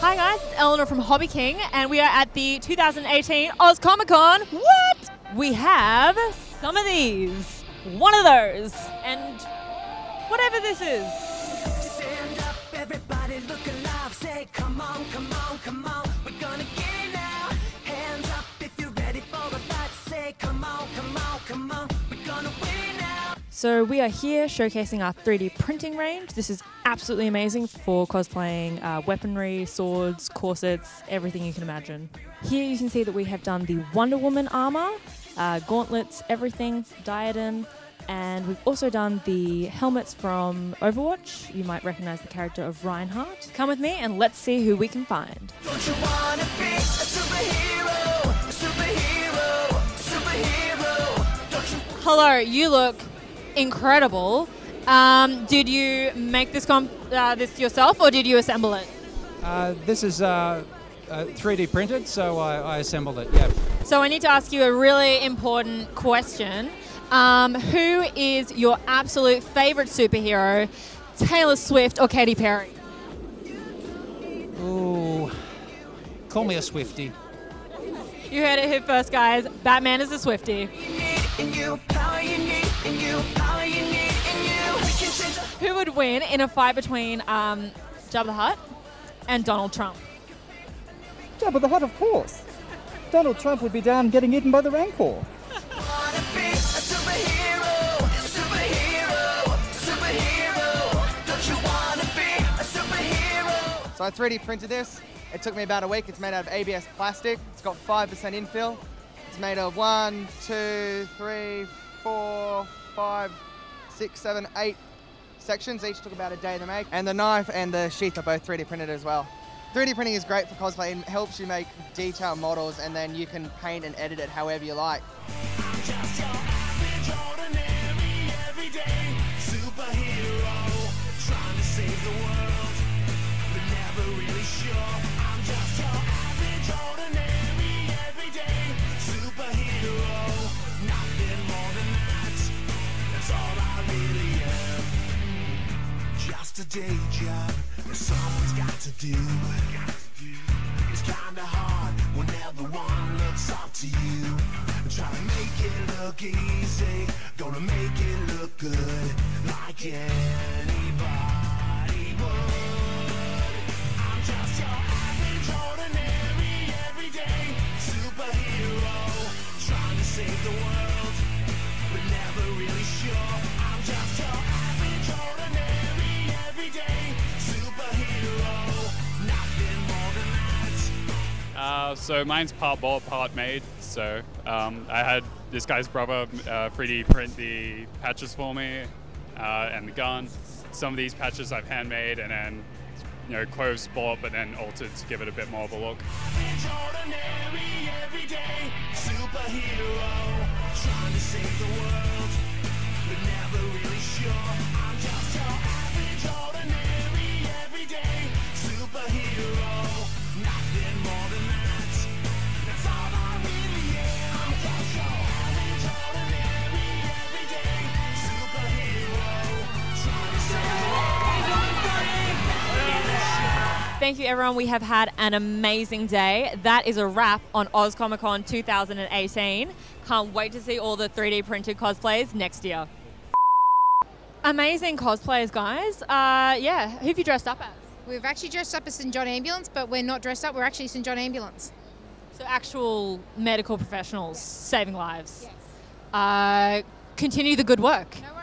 Hi guys, it's Eleanor from HobbyKing, and we are at the 2018 Oz Comic Con. What? We have some of these, one of those, and whatever this is. Alive. Say, come on, come on, come on. Say, come on, come on, come on. So we are here showcasing our 3D printing range. This is absolutely amazing for cosplaying uh, weaponry, swords, corsets, everything you can imagine. Here you can see that we have done the Wonder Woman armor, uh, gauntlets, everything, diadem, and we've also done the helmets from Overwatch. You might recognize the character of Reinhardt. Come with me and let's see who we can find. Don't you wanna be a superhero? A superhero, superhero. Don't you Hello, you look incredible. Um, did you make this comp- uh, this yourself or did you assemble it? Uh, this is uh, uh, 3D printed, so I, I assembled it. Yeah. So I need to ask you a really important question. Um, who is your absolute favorite superhero, Taylor Swift or Katy Perry? Ooh, call me a Swifty. You heard it here first, guys. Batman is a Swifty. Need in you, power you need in you, power you need in you. We can the Who would win in a fight between um, Jabba the Hutt and Donald Trump? Jabba the Hutt, of course. Donald Trump would be down getting eaten by the Rancor. wanna be a superhero, superhero, superhero. Don't you wanna be a superhero? So I 3D printed this. It took me about a week. It's made out of ABS plastic. It's got 5% infill. Made of one, two, three, four, five, six, seven, eight sections. Each took about a day to make. And the knife and the sheath are both 3D printed as well. 3D printing is great for cosplay. It helps you make detailed models and then you can paint and edit it however you like. Day job that someone's got to do. It's kinda hard when everyone looks up to you. Try to make it look easy, gonna make it look good, like anybody Uh, so mine's part bought, part made. So um, I had this guy's brother uh, 3D print the patches for me uh, and the gun. Some of these patches I've handmade and then you know Cloves bought, but then altered to give it a bit more of a look. Ordinary, everyday Thank you, everyone. We have had an amazing day. That is a wrap on Oz Comic Con 2018. Can't wait to see all the 3D printed cosplays next year. Amazing cosplayers, guys. Uh, yeah, who have you dressed up as? We've actually dressed up as St John Ambulance, but we're not dressed up. We're actually St John Ambulance. So, actual medical professionals saving lives. Uh, continue the good work. No